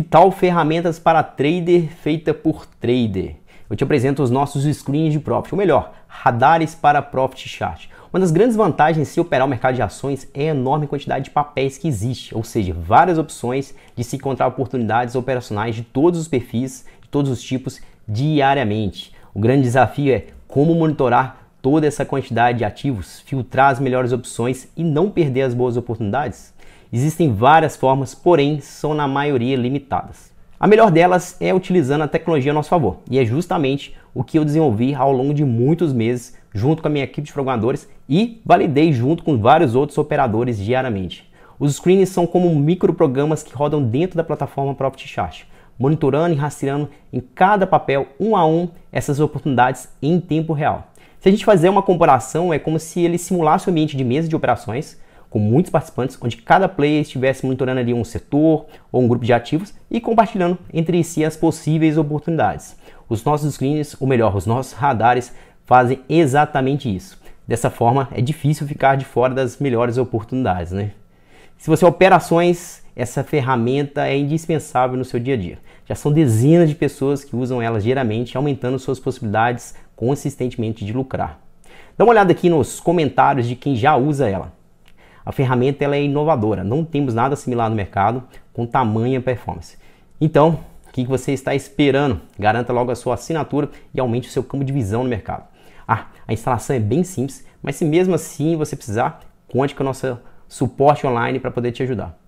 Que tal ferramentas para trader feita por trader? Eu te apresento os nossos screens de profit, ou melhor, radares para profit chart. Uma das grandes vantagens de se operar o mercado de ações é a enorme quantidade de papéis que existe, ou seja, várias opções de se encontrar oportunidades operacionais de todos os perfis, de todos os tipos, diariamente. O grande desafio é como monitorar toda essa quantidade de ativos, filtrar as melhores opções e não perder as boas oportunidades. Existem várias formas, porém são na maioria limitadas. A melhor delas é utilizando a tecnologia a nosso favor, e é justamente o que eu desenvolvi ao longo de muitos meses junto com a minha equipe de programadores e validei junto com vários outros operadores diariamente. Os screens são como microprogramas que rodam dentro da plataforma Profit Chart, monitorando e rastreando em cada papel um a um essas oportunidades em tempo real. Se a gente fazer uma comparação, é como se ele simulasse o ambiente de mesa de operações com muitos participantes, onde cada player estivesse monitorando ali um setor ou um grupo de ativos e compartilhando entre si as possíveis oportunidades. Os nossos screens, ou melhor, os nossos radares, fazem exatamente isso. Dessa forma, é difícil ficar de fora das melhores oportunidades, né? Se você opera ações, essa ferramenta é indispensável no seu dia a dia. Já são dezenas de pessoas que usam ela diariamente, aumentando suas possibilidades consistentemente de lucrar. Dá uma olhada aqui nos comentários de quem já usa ela. A ferramenta ela é inovadora, não temos nada similar no mercado com tamanha performance. Então, o que você está esperando? Garanta logo a sua assinatura e aumente o seu campo de visão no mercado. Ah, a instalação é bem simples, mas se mesmo assim você precisar, conte com o nosso suporte online para poder te ajudar.